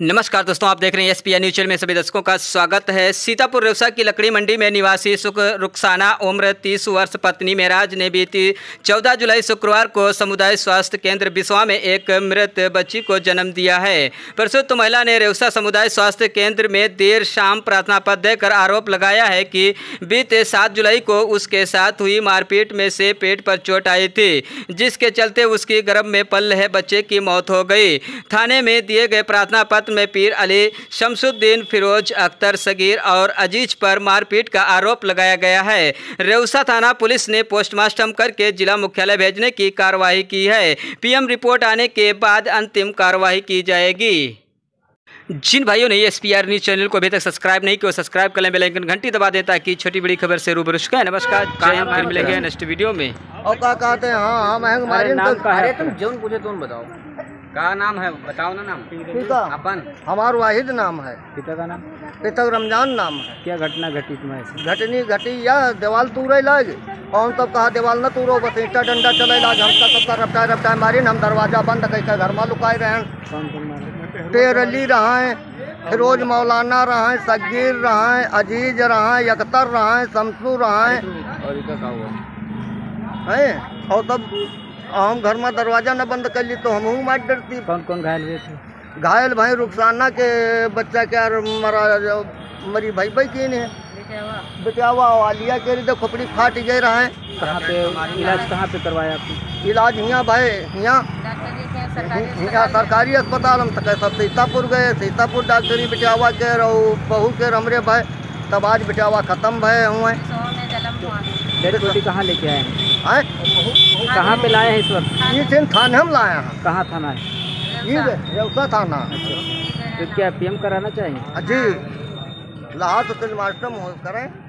नमस्कार दोस्तों, आप देख रहे हैं एस पी न्यूज़ चैनल में सभी दर्शकों का स्वागत है। सीतापुर रेवसा की लकड़ी मंडी में निवासी सुख रुखसाना उम्र 30 वर्ष पत्नी मेराज ने बीती 14 जुलाई शुक्रवार को समुदाय स्वास्थ्य केंद्र बिस्वा में एक मृत बच्ची को जन्म दिया है। प्रसूत महिला ने रेवसा समुदाय स्वास्थ्य केंद्र में देर शाम प्रार्थना पत्र देकर आरोप लगाया है कि बीते सात जुलाई को उसके साथ हुई मारपीट में से पेट पर चोट आई थी, जिसके चलते उसकी गर्भ में पल रहे बच्चे की मौत हो गई। थाने में दिए गए प्रार्थना पत्र में पीर अली शमसुद्दीन फिरोज अख्तर सगीर और अज़ीज़ पर मारपीट का आरोप लगाया गया है। रेउसा थाना पुलिस ने पोस्टमार्टम करके जिला मुख्यालय भेजने की कार्रवाई की है। पीएम रिपोर्ट आने के बाद अंतिम कार्रवाई की जाएगी। जिन भाइयों ने S P R news channel को अभी तक सब्सक्राइब नहीं किया सब्सक्राइब कर लें बेल आइकन घंटी दबा दें ताकि छोटी बड़ी खबर से रूबरू है नमस्कार जय हिंद फिर मिलेंगे नेक्स्ट वीडियो में। और का कहते हैं? हाँ हाँ महंग मारी नाम का है तुम जौन पूछे तुम बताओ। का नाम है? बताओ ना नाम। पिता। अपन। हमार वाहिद नाम है। पिता का नाम? पिता रमज़ान नाम है। क्या घटना घटी तुम्हारे घटनी घटी या देवाल तूरे लग। कौन तब कहा देवाल न तूरो बस ईटा डंडा चले लाग। हम तब सबका रपटाए रपटाए मारी न हम दरवाज़ा बंद कह घर में लुकाए रहे मारा? अली रहे फिरोज मौलाना रहे सगीर रहे अज़ीज़ रहे अख्तर रहे शमसू रहे और इनका का हुआ? हैं? और तब हम घर में दरवाज़ा न बंद कर ली तो हम मार डरती। कौन कौन घायल हुए थे? घायल भाई रुखसाना के बच्चा क्या मरा जो मरी भाई भाई की ने बेटावा आलिया के लिए खोपड़ी फाट गए रहे। कहाँ पे इलाज कहाँ पे करवाया आपने? इलाज यहाँ भाई यहाँ यहाँ सरकारी अस्पताल हम तक सब सीतापुर गए। सीतापुर डॉक्टरी बेटावा के और बहू के हमरे भाई। तब आज बेटावा खत्म भय हुए। डेड बॉडी कहाँ लेके आए हैं? हैं कहाँ पे लाए हैं इस वक्त? ये दिन थाने हम लाए हैं। कहाँ थाना है? ये रेवता थाना। तो क्या पीएम कराना चाहिए जी। लाहौर तो मास्टर करें।